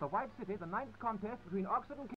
The White City, the ninth contest between Oxford and